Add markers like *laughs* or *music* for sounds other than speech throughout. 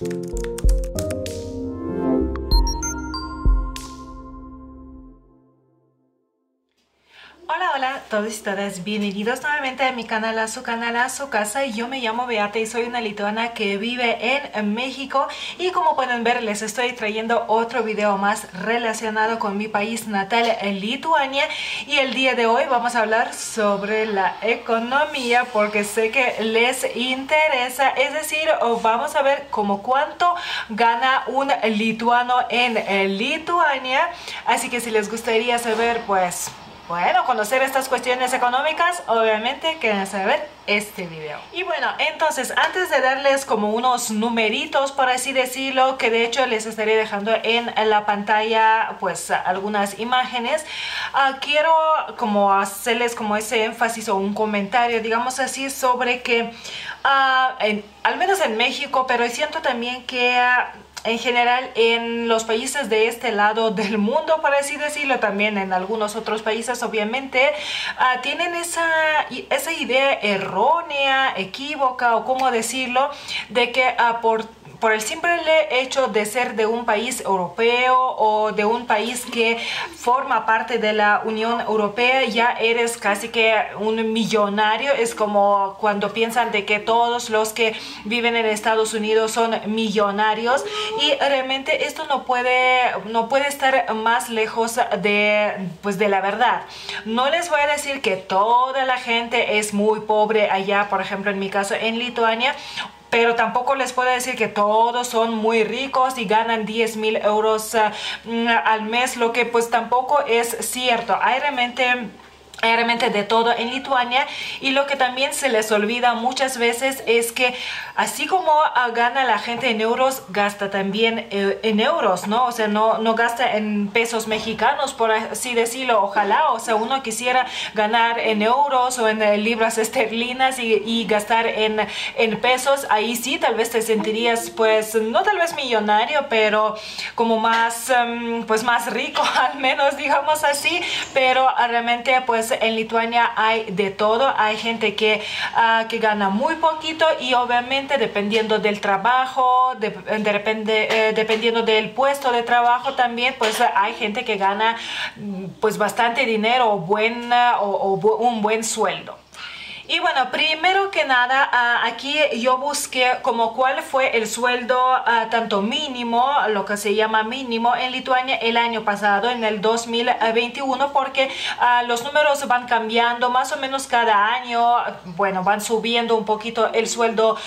Música todos y todas, bienvenidos nuevamente a mi canal, a su canal, a su casa. Yo me llamo Beata y soy una lituana que vive en México y como pueden ver les estoy trayendo otro video más relacionado con mi país natal, Lituania. Y el día de hoy vamos a hablar sobre la economía porque sé que les interesa, es decir, vamos a ver como cuánto gana un lituano en Lituania. Así que si les gustaría saber, pues bueno, conocer estas cuestiones económicas, obviamente quieren saber este video. Y bueno, entonces antes de darles como unos numeritos, por así decirlo, que de hecho les estaré dejando en la pantalla pues algunas imágenes, uh, quiero como hacerles como ese énfasis o un comentario, digamos así, sobre que en, al menos en México, pero siento también que... Uh, en general en los países de este lado del mundo, por así decirlo, también en algunos otros países, obviamente, uh, tienen esa, esa idea errónea, equívoca o cómo decirlo, de que uh, por el simple hecho de ser de un país europeo o de un país que forma parte de la Unión Europea, ya eres casi que un millonario. Es como cuando piensan de que todos los que viven en Estados Unidos son millonarios y realmente esto no puede, no puede estar más lejos de, pues de la verdad. No les voy a decir que toda la gente es muy pobre allá, por ejemplo en mi caso en Lituania pero tampoco les puedo decir que todos son muy ricos y ganan 10 mil euros uh, al mes, lo que pues tampoco es cierto. Hay realmente realmente de todo en Lituania. Y lo que también se les olvida muchas veces es que así como gana la gente en euros gasta también eh, en euros no o sea no no gasta en pesos mexicanos por así decirlo. Ojalá o sea uno quisiera ganar en euros o en eh, libras esterlinas y, gastar en, en pesos ahí sí tal vez te sentirías pues no tal vez millonario pero como más em, pues más rico *laughs* al menos digamos así. Pero realmente pues en Lituania hay de todo, hay gente que, uh, que gana muy poquito y obviamente dependiendo del trabajo, de, eh, dependiendo del puesto de trabajo también, pues hay gente que gana mm, pues bastante dinero o, buena, o un buen sueldo. Y bueno, primero que nada, uh, aquí yo busqué como cuál fue el sueldo uh, tanto mínimo, lo que se llama mínimo en Lituania el año pasado, en el 2021, porque uh, los números van cambiando más o menos cada año, bueno, van subiendo un poquito el sueldo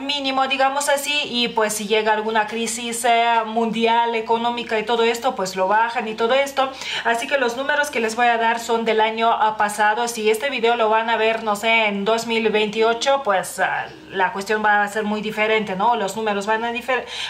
mínimo, digamos así, y pues si llega alguna crisis eh, mundial, económica y todo esto, pues lo bajan y todo esto. Así que los números que les voy a dar son del año pasado. Si este video lo van a ver, no sé, en 2028 pues ah, la cuestión va a ser muy diferente, ¿no? Los números van a,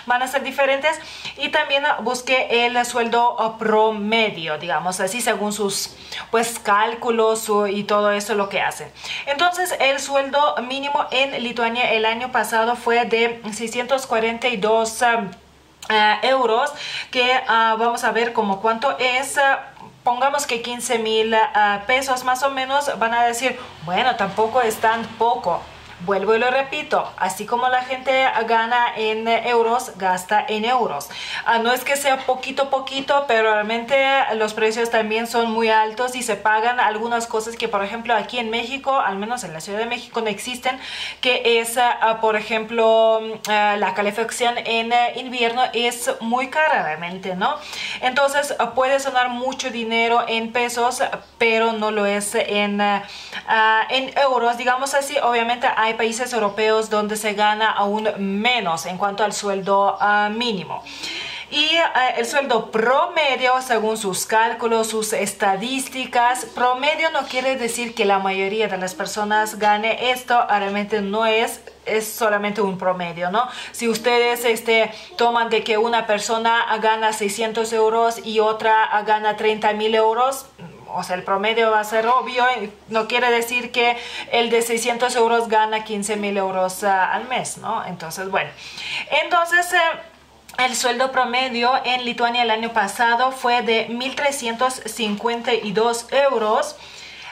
van a ser diferentes y también busqué el sueldo promedio, digamos así, según sus pues cálculos y todo eso lo que hacen. Entonces el sueldo mínimo en Lituania el año pasado fue de 642 ah, euros que ah, vamos a ver como cuánto es pongamos que 15 mil ah, pesos más o menos, van a decir, bueno, tampoco es tan poco. Vuelvo y lo repito, así como la gente gana en euros, gasta en euros. Ah, no es que sea poquito poquito, pero realmente los precios también son muy altos y se pagan algunas cosas que por ejemplo aquí en México, al menos en la Ciudad de México no existen, que es ah, por ejemplo ah, la calefacción en invierno es muy cara realmente, ¿no? Entonces puede sonar mucho dinero en pesos, pero no lo es en, en euros, digamos así, obviamente hay hay países europeos donde se gana aún menos en cuanto al sueldo uh, mínimo. Y uh, el sueldo promedio, según sus cálculos, sus estadísticas, promedio no quiere decir que la mayoría de las personas gane esto, realmente no es es solamente un promedio, ¿no? Si ustedes este, toman de que una persona gana 600 euros y otra gana 30 mil euros, o sea, el promedio va a ser obvio, no quiere decir que el de 600 euros gana 15 mil euros uh, al mes, ¿no? Entonces, bueno, entonces... Eh, el sueldo promedio en Lituania el año pasado fue de 1.352 euros.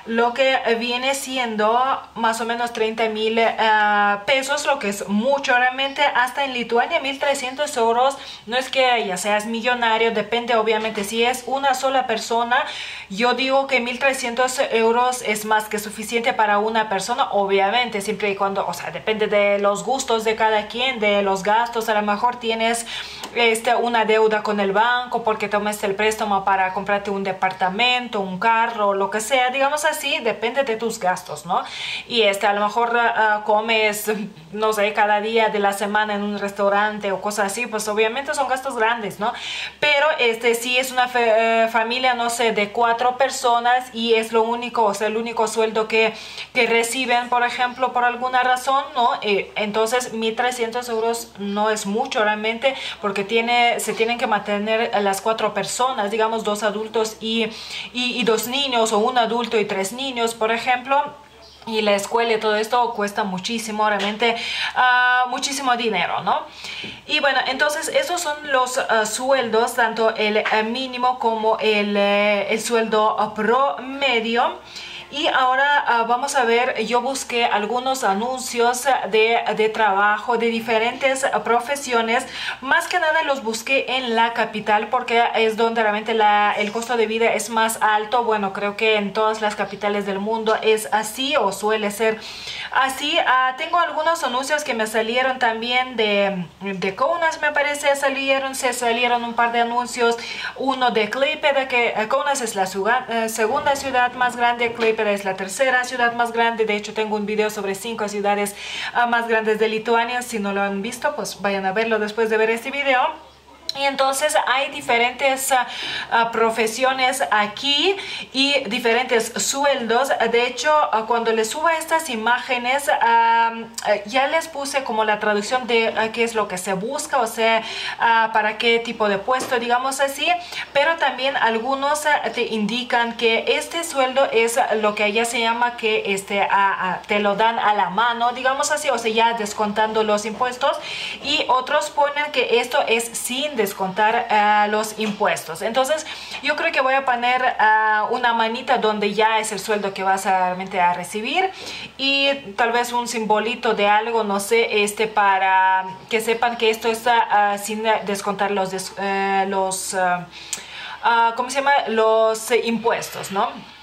Lo que viene siendo más o menos 30 mil eh, pesos, lo que es mucho realmente. Hasta en Lituania 1.300 euros. No es que ya seas millonario, depende obviamente si es una sola persona. Yo digo que 1.300 euros es más que suficiente para una persona, obviamente, siempre y cuando, o sea, depende de los gustos de cada quien, de los gastos. A lo mejor tienes este, una deuda con el banco porque tomaste el préstamo para comprarte un departamento, un carro, lo que sea, digamos así, depende de tus gastos, ¿no? Y este, a lo mejor ah, comes, no sé, cada día de la semana en un restaurante o cosas así, pues obviamente son gastos grandes, ¿no? Pero este, si es una eh, familia, no sé, de cuatro personas y es lo único, o sea, el único sueldo que, que reciben, por ejemplo, por alguna razón, ¿no? Eh, entonces, 1.300 euros no es mucho realmente porque tiene, se tienen que mantener las cuatro personas, digamos, dos adultos y, y, dos niños o un adulto y tres niños, por ejemplo y la escuela y todo esto cuesta muchísimo, realmente uh, muchísimo dinero, ¿no? Y bueno, entonces esos son los uh, sueldos, tanto el uh, mínimo como el, eh, el sueldo promedio. Y ahora ah, vamos a ver, yo busqué algunos anuncios de, de, trabajo de diferentes profesiones. Más que nada los busqué en la capital porque es donde realmente la, el costo de vida es más alto. Bueno, creo que en todas las capitales del mundo es así o suele ser así. Ah, tengo algunos anuncios que me salieron también de, de Kaunas, me parece, salieron, se salieron un par de anuncios. Uno de Klaipeda, que eh, Kaunas es la eh, segunda ciudad más grande, pero es la tercera ciudad más grande. De hecho, tengo un video sobre cinco ciudades ah, más grandes de Lituania. Si no lo han visto, pues vayan a verlo después de ver este video. Y entonces hay diferentes ah, ah, profesiones aquí y diferentes sueldos. De hecho, uh, cuando les suba estas imágenes, ya les puse como la traducción de qué es lo que se busca, o sea, para qué tipo de puesto, digamos así. Pero también algunos te indican que este sueldo es lo que allá se llama que este, te lo dan a la mano, digamos así, o sea, ya descontando los impuestos. Y otros ponen que esto es sin descontar uh, los impuestos. Entonces, yo creo que voy a poner uh, una manita donde ya es el sueldo que vas a, realmente a recibir y tal vez un simbolito de algo, no sé, este para que sepan que esto está uh, sin descontar los, los ¿cómo se llama? Los impuestos, ¿no?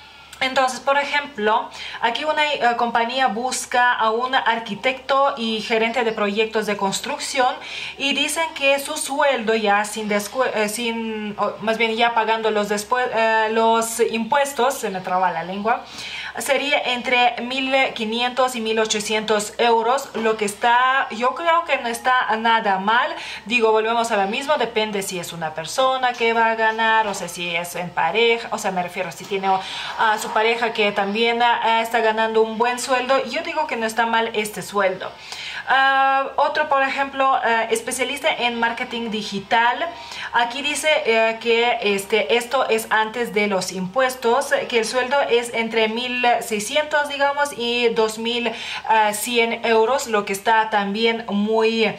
Entonces, por ejemplo, aquí una eh, compañía busca a un arquitecto y gerente de proyectos de construcción y dicen que su sueldo ya sin, eh, más bien ya pagando los, eh, los impuestos, se me traba la lengua, sería entre 1.500 y 1.800 euros, lo que está, yo creo que no está nada mal. Digo, volvemos a lo mismo, depende si es una persona que va a ganar, o sea, si es en pareja, o sea, me refiero si tiene a su pareja que también ah, está ganando un buen sueldo, yo digo que no está mal este sueldo. Uh, otro, por ejemplo, especialista en marketing digital. Aquí dice uh, que este, esto es antes de los impuestos, que el sueldo es entre 1.600, digamos, y 2.100 euros, lo que está también muy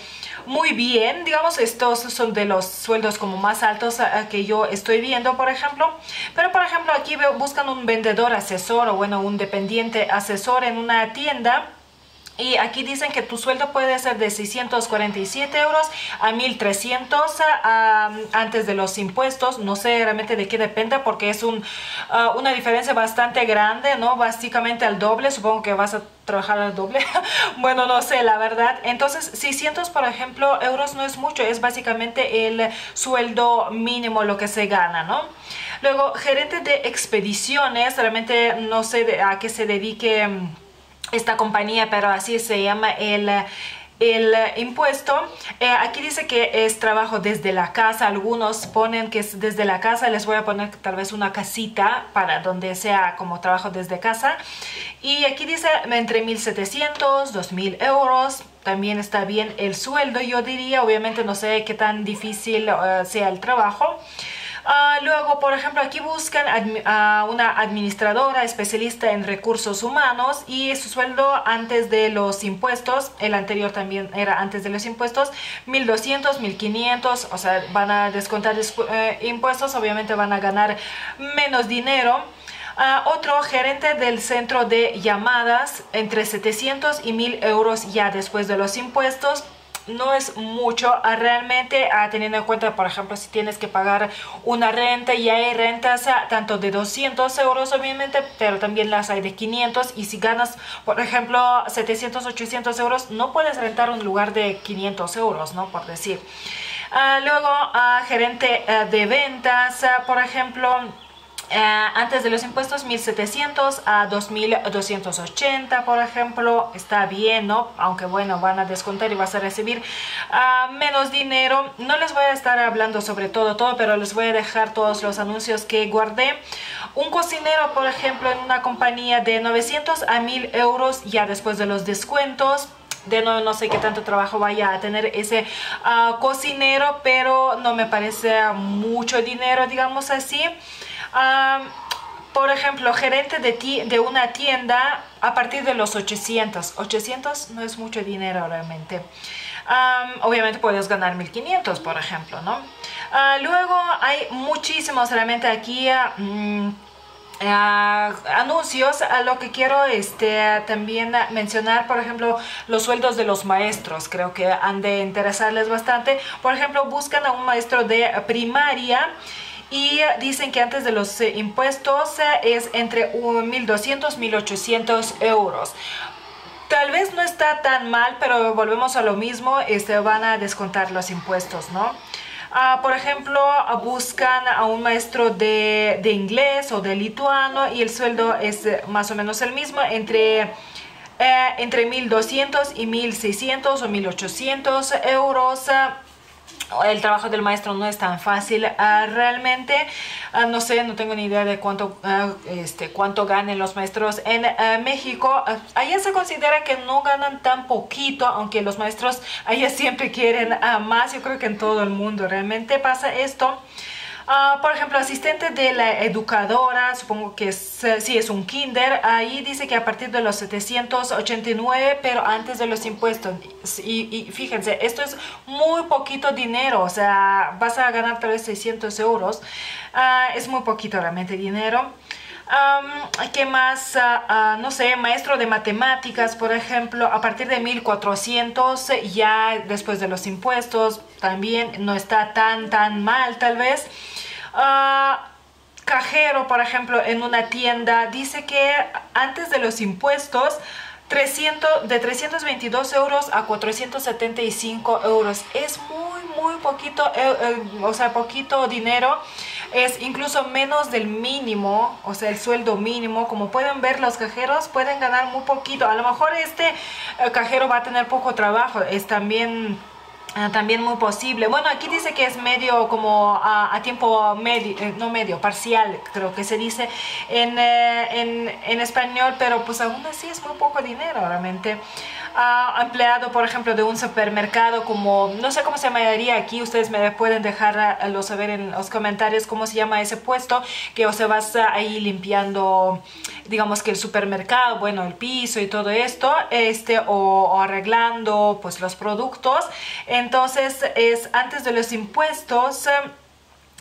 muy bien, digamos, estos son de los sueldos como más altos que yo estoy viendo, por ejemplo. Pero, por ejemplo, aquí buscan un vendedor asesor o, bueno, un dependiente asesor en una tienda y aquí dicen que tu sueldo puede ser de 647 euros a 1300 antes de los impuestos. No sé realmente de qué depende porque es un, ah, una diferencia bastante grande, ¿no? Básicamente al doble. Supongo que vas a trabajar al doble. *laughs* bueno, no sé, la verdad. Entonces, 600, por ejemplo, euros no es mucho. Es básicamente el sueldo mínimo lo que se gana, ¿no? Luego, gerente de expediciones. Realmente no sé a qué se dedique esta compañía, pero así se llama el el impuesto. Eh, aquí dice que es trabajo desde la casa. Algunos ponen que es desde la casa. Les voy a poner tal vez una casita para donde sea como trabajo desde casa. Y aquí dice entre 1.700, 2.000 euros. También está bien el sueldo, yo diría. Obviamente no sé qué tan difícil eh, sea el trabajo. Ah, luego, por ejemplo, aquí buscan a una administradora especialista en recursos humanos y su sueldo antes de los impuestos, el anterior también era antes de los impuestos, 1200, 1500, o sea, van a descontar eh, impuestos, obviamente van a ganar menos dinero. Ah, otro gerente del centro de llamadas entre 700 y 1000 euros ya después de los impuestos no es mucho ah, realmente ah, teniendo en cuenta por ejemplo si tienes que pagar una renta y hay rentas ah, tanto de 200 euros obviamente pero también las hay de 500 y si ganas por ejemplo 700 800 euros no puedes rentar un lugar de 500 euros no por decir. Luego gerente de ventas por ejemplo eh, antes de los impuestos 1700 a 2280 por ejemplo. Está bien no aunque bueno van a descontar y vas a recibir uh, menos dinero. No les voy a estar hablando sobre todo todo pero les voy a dejar todos los anuncios que guardé. Un cocinero por ejemplo en una compañía de 900 a 1000 euros ya después de los descuentos de nuevo no sé qué tanto trabajo vaya a tener ese uh, cocinero pero no me parece mucho dinero digamos así por ejemplo, gerente de, de una tienda a partir de los 800. 800 no es mucho dinero realmente. obviamente puedes ganar 1500, por ejemplo, ¿no? Ah, luego hay muchísimos realmente aquí... Mm, ah, anuncios a lo que quiero este también mencionar por ejemplo los sueldos de los maestros creo que han de interesarles bastante por ejemplo buscan a un maestro de primaria y dicen que antes de los eh, impuestos eh, es entre 1.200 1.800 euros. Tal vez no está tan mal, pero volvemos a lo mismo, este, van a descontar los impuestos, ¿no? Ah, por ejemplo, buscan a un maestro de, de, inglés o de lituano y el sueldo es eh, más o menos el mismo, entre, entre 1.200 y 1.600 o 1.800 euros el trabajo del maestro no es tan fácil. Ah, realmente ah, no sé no tengo ni idea de cuánto uh, este cuánto ganen los maestros en México. Allá se considera que no ganan tan poquito aunque los maestros allá siempre quieren más. Yo creo que en todo el mundo realmente pasa esto Ah, por ejemplo, asistente de la educadora, supongo que es, eh, sí es un kinder, ahí dice que a partir de los 789, pero antes de los impuestos. Y, fíjense, esto es muy poquito dinero, o sea, vas a ganar tal vez 600 euros. Ah, es muy poquito realmente dinero. ¿Qué más? Ah, no sé, maestro de matemáticas, por ejemplo, a partir de 1400, ya después de los impuestos, también no está tan, tan mal tal vez. Ah, cajero, por ejemplo, en una tienda, dice que antes de los impuestos, 300, de 322 euros a 475 euros. Es muy, muy poquito, eh, o sea, poquito dinero. Es incluso menos del mínimo, o sea, el sueldo mínimo. Como pueden ver, los cajeros pueden ganar muy poquito. A lo mejor este eh, cajero va a tener poco trabajo. Es también Ah, también muy posible. Bueno, aquí dice que es medio como a, tiempo medio, eh, no medio, parcial, creo que se dice en, eh, en, en, español, pero pues aún así es muy poco dinero realmente a empleado, por ejemplo, de un supermercado como, no sé cómo se llamaría aquí, ustedes me pueden dejarlo saber en los comentarios cómo se llama ese puesto, que o se vas ahí limpiando, digamos que el supermercado, bueno, el piso y todo esto, este, o, o arreglando pues los productos. Entonces es antes de los impuestos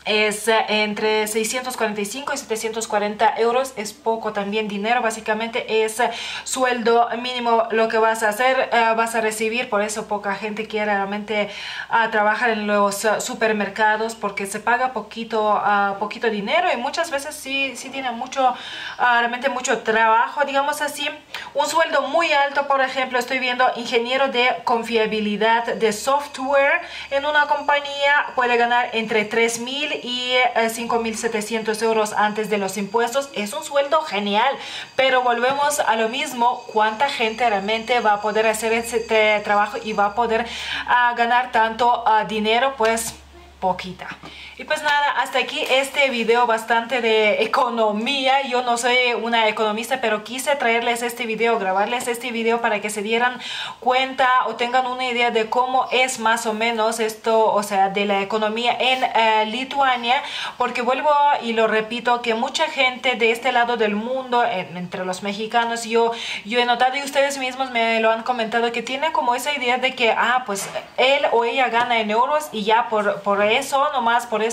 es eh, entre 645 y 740 euros. Es poco también dinero básicamente es eh, sueldo mínimo lo que vas a hacer eh, vas a recibir. Por eso poca gente quiere realmente uh, trabajar en los supermercados porque se paga poquito uh, poquito dinero y muchas veces sí, sí tiene mucho realmente mucho trabajo digamos así. Un sueldo muy alto por ejemplo estoy viendo ingeniero de confiabilidad de software en una compañía puede ganar entre 3000 y 5.700 eh, euros antes de los impuestos. Es un sueldo genial, pero volvemos a lo mismo. ¿Cuánta gente realmente va a poder hacer ese trabajo y va a poder ah, ganar tanto ah, dinero? Pues poquita. Y pues nada, hasta aquí este video bastante de economía. Yo no soy una economista, pero quise traerles este video, grabarles este video para que se dieran cuenta o tengan una idea de cómo es más o menos esto, o sea, de la economía en eh, Lituania. Porque vuelvo y lo repito, que mucha gente de este lado del mundo, entre los mexicanos, yo, yo he notado y ustedes mismos me lo han comentado, que tiene como esa idea de que, ah, pues él o ella gana en euros y ya por, por eso, nomás por eso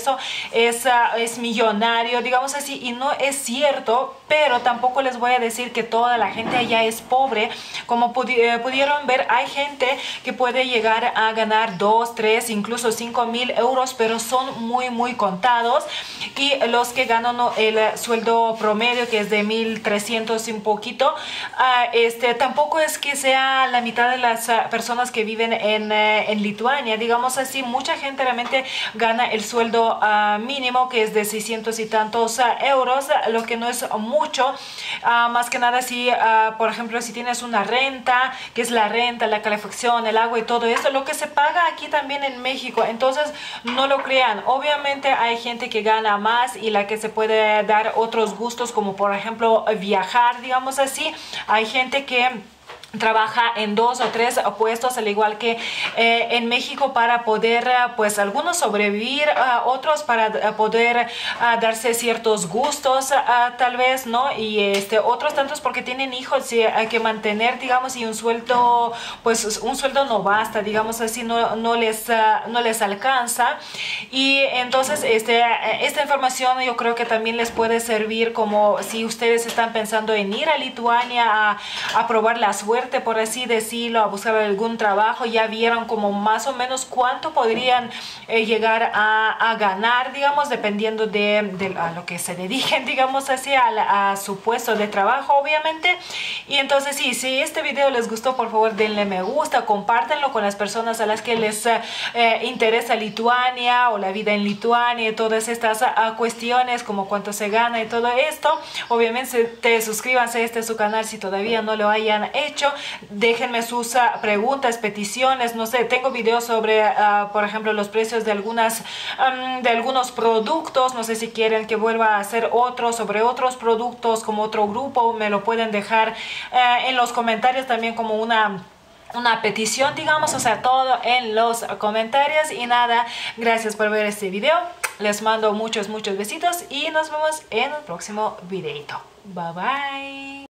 es, ah, es millonario, digamos así, y no es cierto, pero tampoco les voy a decir que toda la gente allá es pobre. Como eh, pudieron ver, hay gente que puede llegar a ganar 2, 3, incluso 5 mil euros, pero son muy, muy contados. Y los que ganan el sueldo promedio, que es de 1.300 y un poquito, ah, este, tampoco es que sea la mitad de las ah, personas que viven en, eh, en Lituania. Digamos así, mucha gente realmente gana el sueldo ah, mínimo, que es de 600 y tantos euros, lo que no es mucho. más que nada, si, por ejemplo, si tienes una renta, que es la renta, la calefacción, el agua y todo eso, lo que se paga aquí también en México. Entonces, no lo crean. Obviamente hay gente que gana más y la que se puede dar otros gustos, como por ejemplo viajar, digamos así. Hay gente que trabaja en dos o tres puestos al igual que eh, en México para poder eh, pues algunos sobrevivir otros para eh, poder darse ciertos gustos tal vez no y este otros tantos porque tienen hijos y hay que mantener digamos y un sueldo pues un sueldo no basta digamos así no, no les no les alcanza. Y entonces este esta información yo creo que también les puede servir como si ustedes están pensando en ir a Lituania a, probar la suerte por así decirlo, a buscar algún trabajo, ya vieron como más o menos cuánto podrían eh, llegar a, ganar, digamos, dependiendo de, a lo que se dediquen, *laughs* digamos así, a, su puesto de trabajo, obviamente. Y entonces, sí, si este video les gustó, por favor, denle me gusta, compártanlo con las personas a las que les eh, interesa Lituania o la vida en Lituania y todas estas ah, cuestiones, como cuánto se gana y todo esto. Obviamente, te suscríbanse a este su canal si todavía no lo hayan hecho déjenme sus ah, preguntas, peticiones, no sé, tengo videos sobre, ah, por ejemplo, los precios de, de algunos productos, no sé si quieren que vuelva a hacer otro sobre otros productos como otro grupo, me lo pueden dejar eh, en los comentarios también como una una petición digamos o sea todo en los comentarios. Y nada gracias por ver este video les mando muchos muchos besitos y nos vemos en el próximo videito. Bye bye